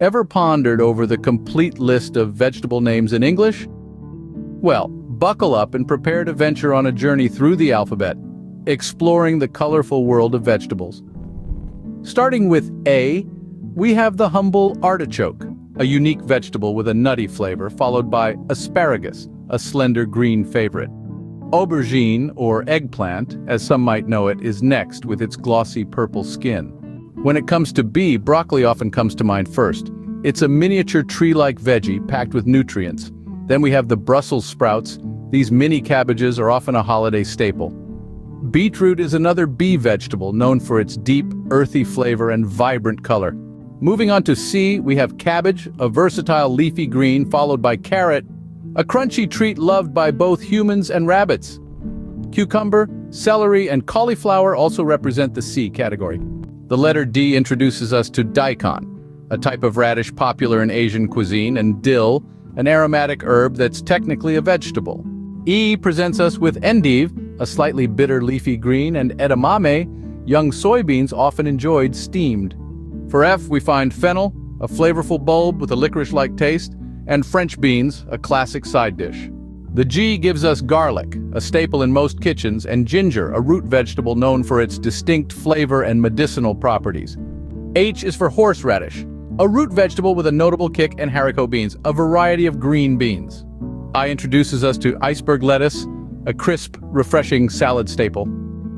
Ever pondered over the complete list of vegetable names in English? Well, buckle up and prepare to venture on a journey through the alphabet, exploring the colorful world of vegetables. Starting with A, we have the humble artichoke, a unique vegetable with a nutty flavor, followed by asparagus, a slender green favorite. Aubergine, or eggplant, as some might know it, is next with its glossy purple skin. When it comes to B, broccoli often comes to mind first. It's a miniature tree-like veggie packed with nutrients. Then we have the Brussels sprouts. These mini cabbages are often a holiday staple. Beetroot is another B vegetable known for its deep, earthy flavor and vibrant color. Moving on to C, we have cabbage, a versatile leafy green, followed by carrot, a crunchy treat loved by both humans and rabbits. Cucumber, celery, and cauliflower also represent the C category. The letter D introduces us to daikon, a type of radish popular in Asian cuisine, and dill, an aromatic herb that's technically a vegetable. E presents us with endive, a slightly bitter leafy green, and edamame, young soybeans often enjoyed steamed. For F, we find fennel, a flavorful bulb with a licorice-like taste, and French beans, a classic side dish. The G gives us garlic, a staple in most kitchens, and ginger, a root vegetable known for its distinct flavor and medicinal properties. H is for horseradish, a root vegetable with a notable kick and haricot beans, a variety of green beans. I introduces us to iceberg lettuce, a crisp, refreshing salad staple.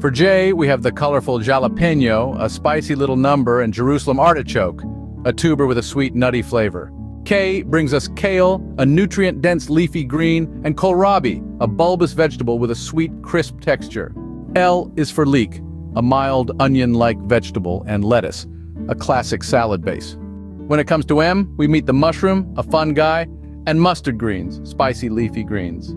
For J, we have the colorful jalapeno, a spicy little number, and Jerusalem artichoke, a tuber with a sweet, nutty flavor. K brings us kale, a nutrient-dense leafy green, and kohlrabi, a bulbous vegetable with a sweet, crisp texture. L is for leek, a mild, onion-like vegetable, and lettuce, a classic salad base. When it comes to M, we meet the mushroom, a fun guy, and mustard greens, spicy leafy greens.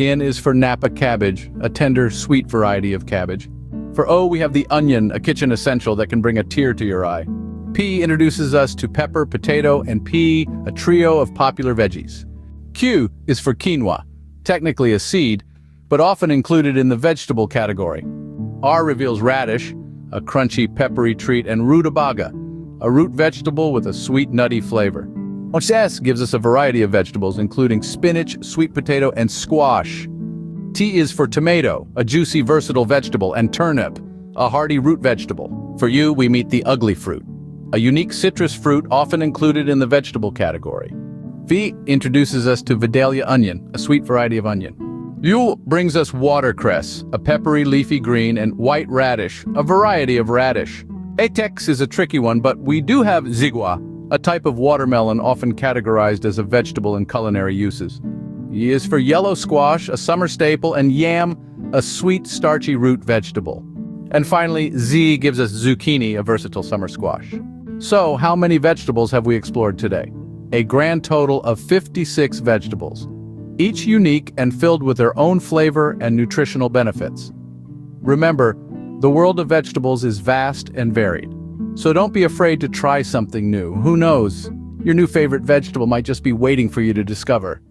N is for Napa cabbage, a tender, sweet variety of cabbage. For O, we have the onion, a kitchen essential that can bring a tear to your eye. P introduces us to pepper, potato, and pea, a trio of popular veggies. Q is for quinoa, technically a seed, but often included in the vegetable category. R reveals radish, a crunchy, peppery treat, and rutabaga, a root vegetable with a sweet, nutty flavor. S gives us a variety of vegetables, including spinach, sweet potato, and squash. T is for tomato, a juicy, versatile vegetable, and turnip, a hardy root vegetable. For U, we meet the ugly fruit, a unique citrus fruit often included in the vegetable category. V introduces us to Vidalia onion, a sweet variety of onion. U brings us watercress, a peppery leafy green, and white radish, a variety of radish. Atex is a tricky one, but we do have xigua, a type of watermelon often categorized as a vegetable in culinary uses. E is for yellow squash, a summer staple, and yam, a sweet, starchy root vegetable. And finally, Z gives us zucchini, a versatile summer squash. So, how many vegetables have we explored today? A grand total of 56 vegetables, each unique and filled with their own flavor and nutritional benefits. Remember, the world of vegetables is vast and varied. So don't be afraid to try something new. Who knows? Your new favorite vegetable might just be waiting for you to discover.